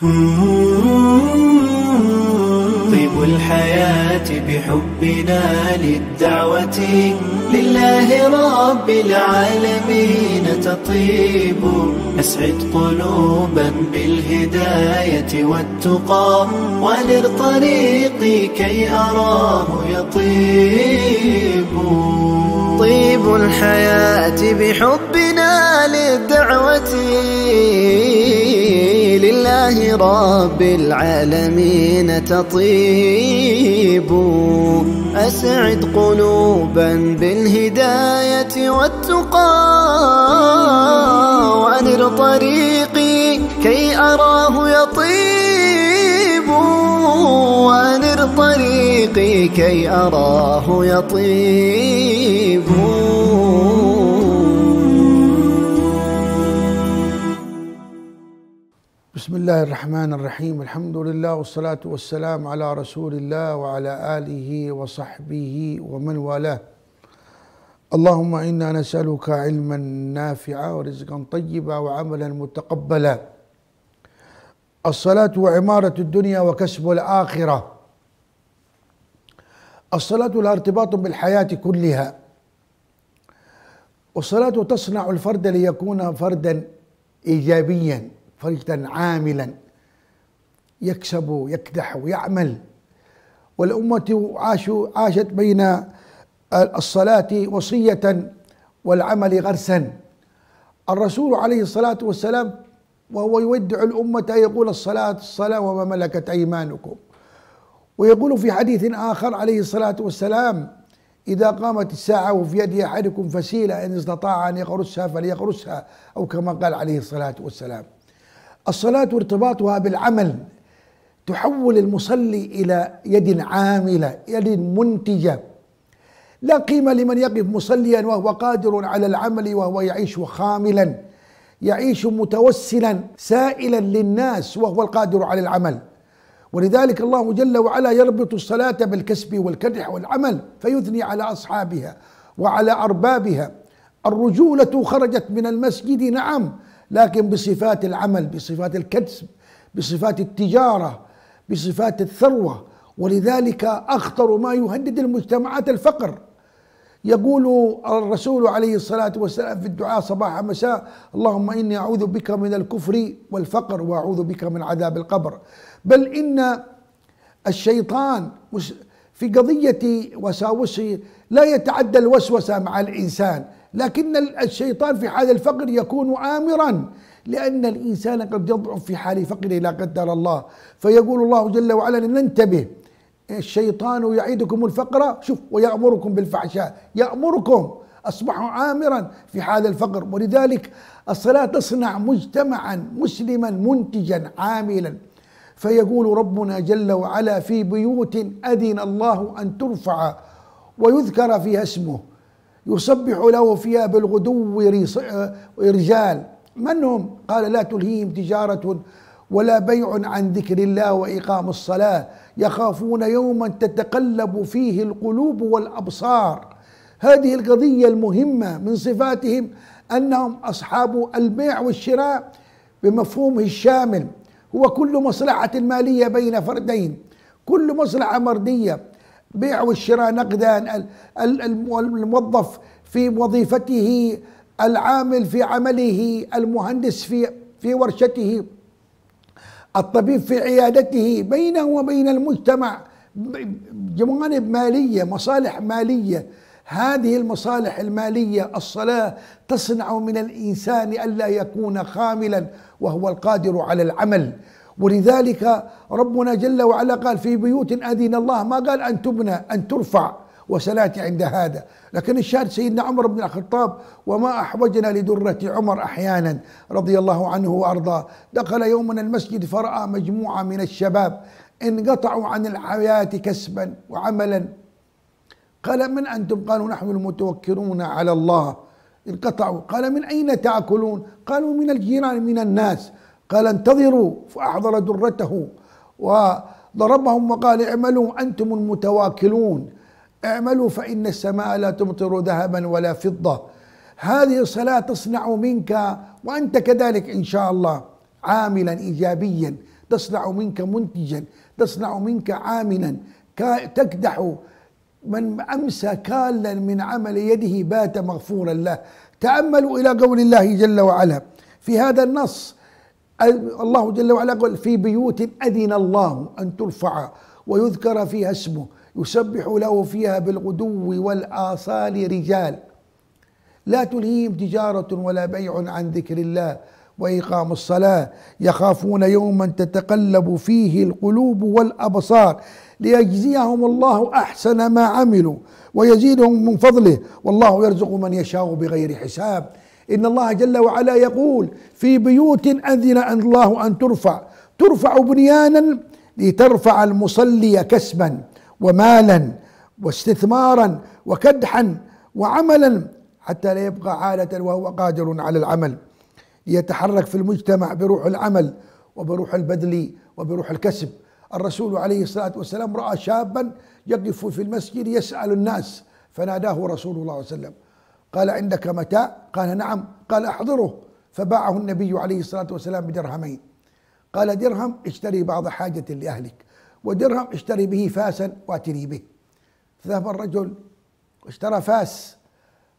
طيب الحياة بحبنا للدعوة لله رب العالمين تطيب. أسعد قلوبا بالهداية والتقى ونر طريقي كي أراه يطيب. طيب الحياة بحبنا للدعوة لله رب العالمين تطيب. أسعد قلوبا بالهداية والتقى وأنر طريقي كي أراه يطيب. وأنر طريقي كي أراه يطيب. بسم الله الرحمن الرحيم. الحمد لله والصلاة والسلام على رسول الله وعلى آله وصحبه ومن والاه. اللهم إنا نسألك علما نافعا ورزقا طيبا وعملا متقبلا. الصلاة وعمارة الدنيا وكسب الآخرة. الصلاة لها ارتباط بالحياة كلها. والصلاة تصنع الفرد ليكون فردا إيجابيا. فردا عاملا. يكسب يكدح ويعمل. والأمة عاشوا عاشت بين الصلاة وصية والعمل غرسا. الرسول عليه الصلاة والسلام وهو يودع الأمة يقول الصلاة الصلاة وما ملكت أيمانكم. ويقول في حديث آخر عليه الصلاة والسلام إذا قامت الساعة وفي يد أحدكم فسيلة إن استطاع أن يغرسها فليغرسها أو كما قال عليه الصلاة والسلام. الصلاة ارتباطها بالعمل تحول المصلي إلى يد عاملة يد منتجة. لا قيمة لمن يقف مصليا وهو قادر على العمل وهو يعيش خاملا يعيش متوسلا سائلا للناس وهو القادر على العمل. ولذلك الله جل وعلا يربط الصلاة بالكسب والكدح والعمل فيثني على أصحابها وعلى أربابها. الرجولة خرجت من المسجد نعم لكن بصفات العمل بصفات الكسب بصفات التجارة بصفات الثروة. ولذلك أخطر ما يهدد المجتمعات الفقر. يقول الرسول عليه الصلاة والسلام في الدعاء صباح مساء اللهم إني أعوذ بك من الكفر والفقر وأعوذ بك من عذاب القبر. بل إن الشيطان في قضية وساوسة لا يتعدى الوسوسة مع الإنسان. لكن الشيطان في حال الفقر يكون آمرا لأن الإنسان قد يضعف في حال فقره لا قدر الله. فيقول الله جل وعلا لننتبه الشيطان يعيدكم الفقر شوف ويأمركم بالفحشاء يأمركم أصبحوا آمرا في حال الفقر. ولذلك الصلاة تصنع مجتمعا مسلما منتجا عاملا. فيقول ربنا جل وعلا في بيوت أذن الله أن ترفع ويذكر فيها اسمه. يصبح له فيها بالغدو رجال من هم؟ قال لا تلهيهم تجارة ولا بيع عن ذكر الله وإقام الصلاة. يخافون يوما تتقلب فيه القلوب والأبصار. هذه القضية المهمة من صفاتهم أنهم أصحاب البيع والشراء بمفهومه الشامل. هو كل مصلحة مالية بين فردين. كل مصلحة مردية بيع والشراء نقدا. الموظف في وظيفته العامل في عمله المهندس في في ورشته الطبيب في عيادته بينه وبين المجتمع جوانب مالية مصالح مالية. هذه المصالح المالية الصلاة تصنع من الإنسان الا يكون خاملا وهو القادر على العمل. ولذلك ربنا جل وعلا قال في بيوت أذن الله ما قال أن تبنى أن ترفع وسناتي عند هذا. لكن الشاهد سيدنا عمر بن الخطاب وما أحوجنا لدرة عمر أحيانا رضي الله عنه وأرضاه. دخل يوما المسجد فرأى مجموعة من الشباب انقطعوا عن الحياة كسبا وعملا. قال من أنتم؟ قالوا نحن المتوكلون على الله. انقطعوا. قال من أين تأكلون؟ قالوا من الجيران من الناس. قال انتظروا فأحضر درته وضربهم وقال اعملوا أنتم المتواكلون. اعملوا فإن السماء لا تمطر ذهبا ولا فضة. هذه الصلاة تصنع منك وأنت كذلك إن شاء الله عاملا إيجابيا. تصنع منك منتجا تصنع منك عاملا. تكدح من امسى كالا من عمل يده بات مغفورا له. تأملوا إلى قول الله جل وعلا. في هذا النص الله جل وعلا قال في بيوت أذن الله أن ترفع ويذكر فيها اسمه يسبح له فيها بالغدو والآصال رجال. لا تلهيهم تجارة ولا بيع عن ذكر الله وإقام الصلاة. يخافون يوما تتقلب فيه القلوب والأبصار ليجزيهم الله أحسن ما عملوا ويزيدهم من فضله. والله يرزق من يشاء بغير حساب. إن الله جل وعلا يقول في بيوت أذن الله أن ترفع ترفع بنيانا لترفع المصلي كسبا ومالا واستثمارا وكدحا وعملا حتى لا يبقى عالة وهو قادر على العمل. يتحرك في المجتمع بروح العمل وبروح البذل وبروح الكسب. الرسول عليه الصلاة والسلام رأى شابا يقف في المسجد يسأل الناس فناداه رسول الله صلى الله عليه وسلم. قال عندك متاع قال نعم. قال أحضره. فباعه النبي عليه الصلاة والسلام بدرهمين. قال درهم اشتري بعض حاجة لأهلك ودرهم اشتري به فاسا واتني به. فذهب الرجل واشترى فاس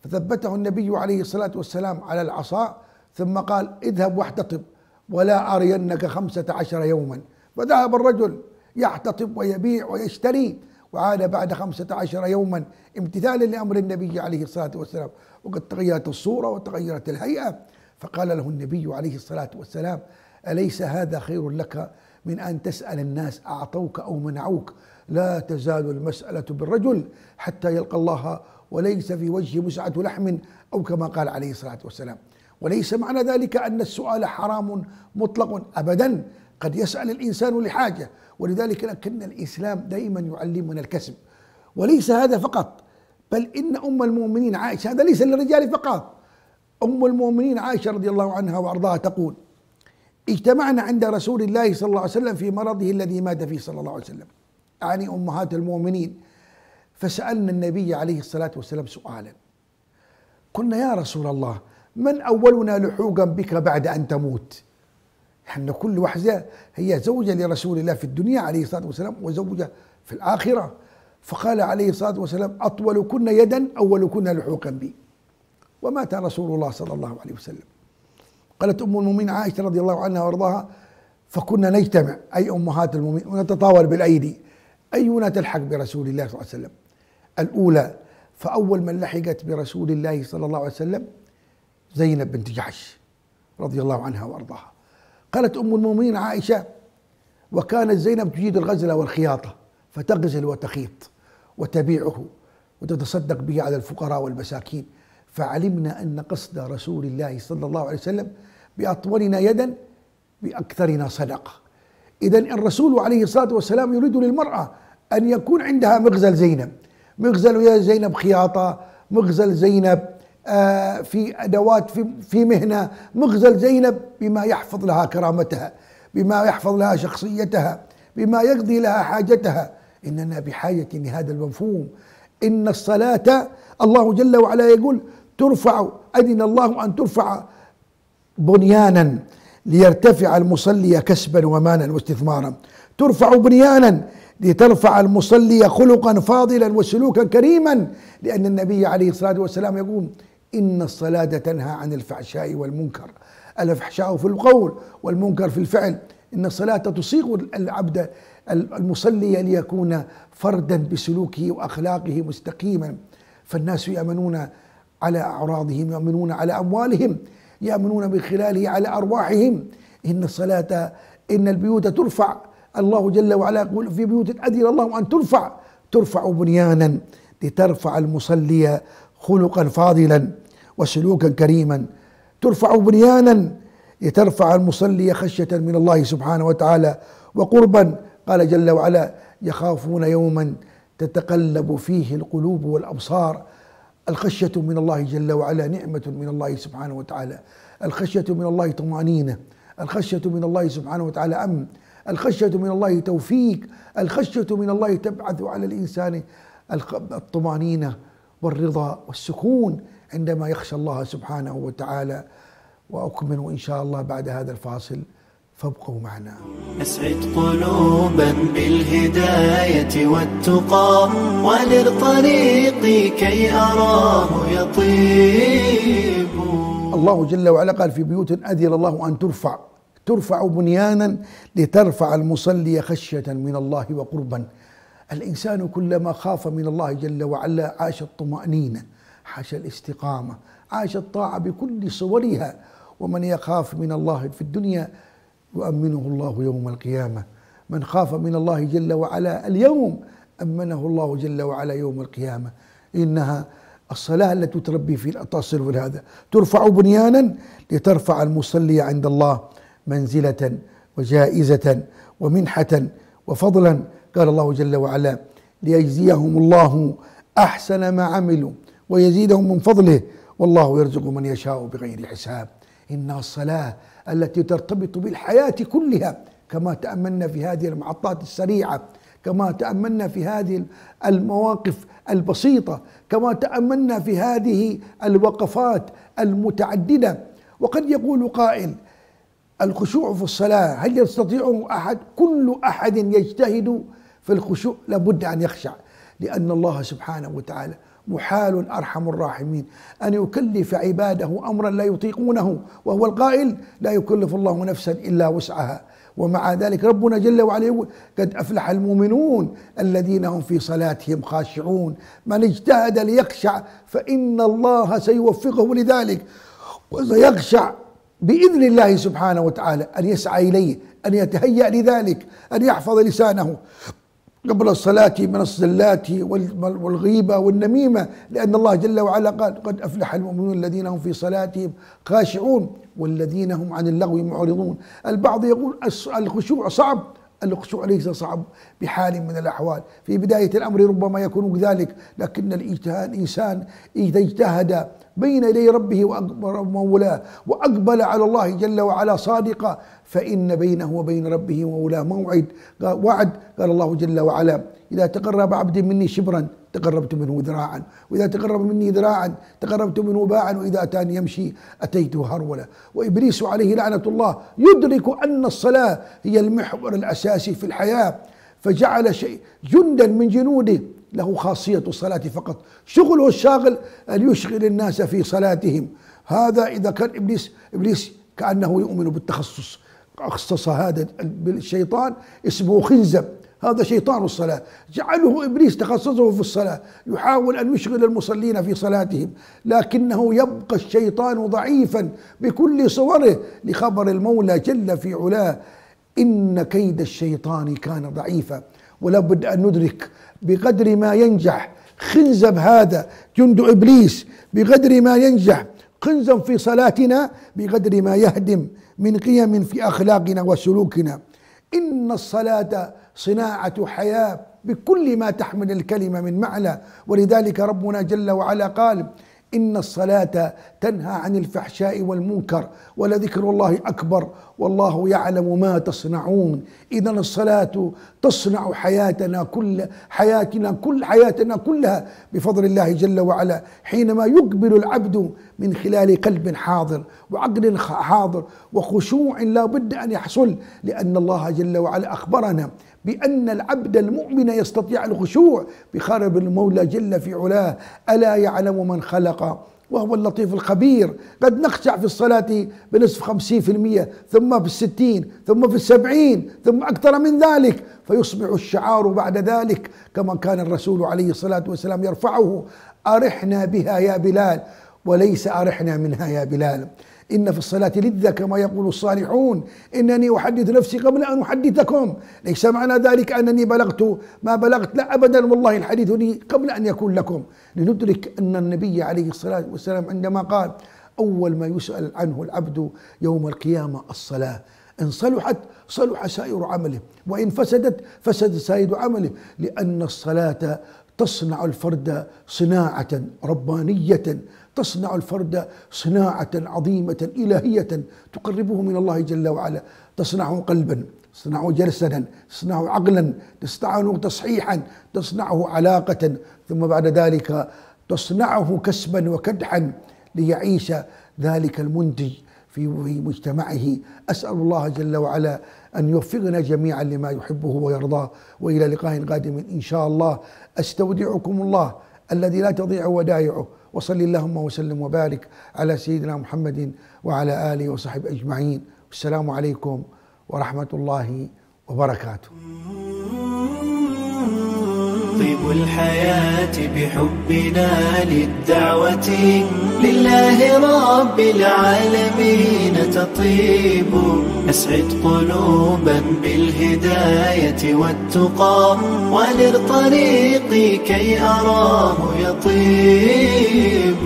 فثبته النبي عليه الصلاة والسلام على العصا ثم قال اذهب واحتطب ولا أرينك خمسة عشر يوما. فذهب الرجل يحتطب ويبيع ويشتري. وعاد بعد خمسة عشر يوما امتثالا لأمر النبي عليه الصلاة والسلام. وقد تغيرت الصورة وتغيرت الهيئة. فقال له النبي عليه الصلاة والسلام أليس هذا خير لك من أن تسأل الناس أعطوك أو منعوك؟ لا تزال المسألة بالرجل حتى يلقى الله وليس في وجهه مسعة لحم أو كما قال عليه الصلاة والسلام. وليس معنى ذلك أن السؤال حرام مطلق أبدا. قد يسأل الإنسان لحاجة ولذلك لكن الإسلام دائما يعلمنا الكسب. وليس هذا فقط بل إن أم المؤمنين عائشة هذا ليس للرجال فقط. أم المؤمنين عائشة رضي الله عنها وأرضاها تقول اجتمعنا عند رسول الله صلى الله عليه وسلم في مرضه الذي مات فيه صلى الله عليه وسلم. يعني أمهات المؤمنين فسألنا النبي عليه الصلاة والسلام سؤالا. قلنا يا رسول الله من أولنا لحوقا بك بعد أن تموت؟ إحنا كل واحدة هي زوجة لرسول الله في الدنيا عليه الصلاة والسلام وزوجة في الآخرة. فقال عليه الصلاة والسلام أطول كن يدا أول كن لحوقا بي. ومات رسول الله صلى الله عليه وسلم. قالت أم المؤمنين عائشة رضي الله عنها وأرضاها فكنا نجتمع أي أمهات المؤمنين ونتطاول بالأيدي. أينا تلحق برسول الله صلى الله عليه وسلم؟ الأولى فأول من لحقت برسول الله صلى الله عليه وسلم زينب بنت جحش رضي الله عنها وأرضاها. قالت أم المؤمنين عائشة وكانت زينب تجيد الغزل والخياطة فتغزل وتخيط وتبيعه وتتصدق به على الفقراء والمساكين. فعلمنا أن قصد رسول الله صلى الله عليه وسلم بأطولنا يدا بأكثرنا صدقة. اذا الرسول عليه الصلاة والسلام يريد للمرأة أن يكون عندها مغزل زينب. مغزل يا زينب خياطة مغزل زينب في أدوات في في مهنة. مغزل زينب بما يحفظ لها كرامتها بما يحفظ لها شخصيتها بما يقضي لها حاجتها. إننا بحاجة لهذا المفهوم. إن الصلاة الله جل وعلا يقول ترفع أذن الله أن ترفع بنيانا ليرتفع المصلي كسبا ومالا واستثمارا. ترفع بنيانا لترفع المصلي خلقا فاضلا وسلوكا كريما. لأن النبي عليه الصلاة والسلام يقول إن الصلاة تنهى عن الفحشاء والمنكر. الفحشاء في القول والمنكر في الفعل. إن الصلاة تصيغ العبد المصلي ليكون فردا بسلوكه وأخلاقه مستقيما. فالناس يأمنون على أعراضهم يأمنون على أموالهم يأمنون من خلاله على أرواحهم. إن الصلاة إن البيوت ترفع. الله جل وعلا يقول في بيوت أذن الله أن ترفع. ترفع بنيانا لترفع المصلي خلقا فاضلا. وسلوكا كريما. ترفع بنيانا لترفع المصلي خشية من الله سبحانه وتعالى. وقربا قال جل وعلا يخافون يوما تتقلب فيه القلوب والأبصار. الخشية من الله جل وعلا نعمة من الله سبحانه وتعالى. الخشية من الله طمأنينة. الخشية من الله سبحانه وتعالى أمن. الخشية من الله توفيق. الخشية من الله تبعث على الإنسان الطمأنينة والرضا والسكون. عندما يخشى الله سبحانه وتعالى وأكمل إن شاء الله بعد هذا الفاصل فابقوا معنا. أسعد قلوبا بالهداية والتقى ونر طريقي كي أراه يطيب. الله جل وعلا قال في بيوت أذن الله أن ترفع. ترفع بنيانا لترفع المصلي خشية من الله وقربا. الإنسان كلما خاف من الله جل وعلا عاش الطمأنينة عاش الاستقامة. عاش الطاعة بكل صورها. ومن يخاف من الله في الدنيا يؤمنه الله يوم القيامة. من خاف من الله جل وعلا اليوم أمنه الله جل وعلا يوم القيامة. إنها الصلاة التي تربي في تصل هذا. ترفع بنيانا لترفع المصلي عند الله منزلة وجائزة ومنحة وفضلا. قال الله جل وعلا ليجزيهم الله أحسن ما عملوا. ويزيدهم من فضله. والله يرزق من يشاء بغير حساب. إن الصلاة التي ترتبط بالحياة كلها كما تأملنا في هذه المحطات السريعة كما تأملنا في هذه المواقف البسيطة كما تأملنا في هذه الوقفات المتعددة. وقد يقول قائل الخشوع في الصلاة هل يستطيع أحد كل أحد يجتهد في الخشوع؟ لابد أن يخشع لأن الله سبحانه وتعالى محال أرحم الراحمين. أن يكلف عباده أمرا لا يطيقونه وهو القائل لا يكلف الله نفسا إلا وسعها. ومع ذلك ربنا جل وعلا يقول قد أفلح المؤمنون الذين هم في صلاتهم خاشعون. من اجتهد ليخشع فإن الله سيوفقه لذلك وسيخشع بإذن الله سبحانه وتعالى أن يسعى إليه أن يتهيأ لذلك أن يحفظ لسانه. قبل الصلاة من الصلات والغيبة والنميمة لأن الله جل وعلا قال قد أفلح المؤمنون الذين هم في صلاتهم خاشعون والذين هم عن اللغو معرضون. البعض يقول الخشوع صعب الخشوع ليس صعب بحال من الأحوال. في بداية الأمر ربما يكون كذلك لكن الإنسان إذا اجتهد بين يدي ربه وأكبر مولاه وأقبل على الله جل وعلا صادقا فإن بينه وبين ربه مولاه موعد. وعد. قال الله جل وعلا إذا تقرب عبد مني شبرا تقربت منه ذراعا وإذا تقرب مني ذراعا تقربت منه باعا وإذا أتاني يمشي أتيته هرولا وإبليس عليه لعنة الله يدرك أن الصلاة هي المحور الأساسي في الحياة فجعل شيء جندا من جنوده له خاصية الصلاة فقط. شغله الشاغل أن يشغل الناس في صلاتهم. هذا إذا كان إبليس إبليس كأنه يؤمن بالتخصص. اختص هذا بالشيطان اسمه خنزب. هذا شيطان الصلاة. جعله إبليس تخصصه في الصلاة. يحاول أن يشغل المصلين في صلاتهم لكنه يبقى الشيطان ضعيفا بكل صوره. لخبر المولى جل في علاه إن كيد الشيطان كان ضعيفا. ولا بد أن ندرك بقدر ما ينجح خنزب هذا جند إبليس بقدر ما ينجح خنزب في صلاتنا بقدر ما يهدم من قيم في أخلاقنا وسلوكنا. إن الصلاة صناعة حياة بكل ما تحمل الكلمة من معنى. ولذلك ربنا جل وعلا قال إن الصلاة تنهى عن الفحشاء والمنكر ولذكر الله أكبر. والله يعلم ما تصنعون. إذا الصلاة تصنع حياتنا كل حياتنا كل حياتنا كلها بفضل الله جل وعلا حينما يقبل العبد من خلال قلب حاضر وعقل حاضر وخشوع لا بد أن يحصل لأن الله جل وعلا أخبرنا بأن العبد المؤمن يستطيع الخشوع. بخرب المولى جل في علاه ألا يعلم من خلق؟ وهو اللطيف الخبير. قد نخشع في الصلاة بنصف خمسين في المية ثم في الستين ثم في السبعين ثم أكثر من ذلك. فيصبح الشعار بعد ذلك كما كان الرسول عليه الصلاة والسلام يرفعه. أرحنا بها يا بلال وليس أرحنا منها يا بلال. إن في الصلاة لذة كما يقول الصالحون. إنني أحدث نفسي قبل أن أحدثكم. ليس معنى ذلك أنني بلغت ما بلغت لا أبدا. والله الحديث لي قبل أن يكون لكم. لندرك أن النبي عليه الصلاة والسلام عندما قال أول ما يسأل عنه العبد يوم القيامة الصلاة. إن صلحت صلح سائر عمله. وإن فسدت فسد سائر عمله. لأن الصلاة تصنع الفرد صناعة ربانية تصنع الفرد صناعة عظيمة إلهية تقربه من الله جل وعلا. تصنعه قلبا تصنعه جسدا تصنعه عقلا تصنعه تصحيحا تصنعه علاقة. ثم بعد ذلك تصنعه كسبا وكدحا ليعيش ذلك المنتج في مجتمعه. أسأل الله جل وعلا أن يوفقنا جميعا لما يحبه ويرضاه. وإلى لقاء قادم إن شاء الله. أستودعكم الله الذي لا تضيع ودائعه. وصل اللهم وسلم وبارك على سيدنا محمد وعلى آله وصحبه أجمعين. والسلام عليكم ورحمة الله وبركاته. طيب الحياة بحبنا للدعوة. لله رب العالمين تطيب. أسعد قلوبا بالهداية والتقى. ونر طريقي كي أراه يطيب.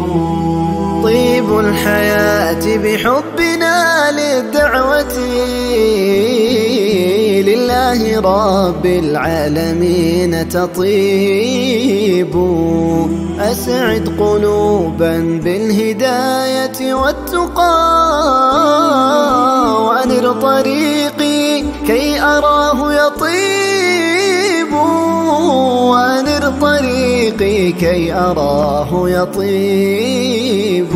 طيب الحياة بحبنا للدعوة. لله رب العالمين تطيب. أسعد قلوبا بالهداية والتقى وأنر طريقي كي أراه يطيب. وأنر طريقي كي أراه يطيب.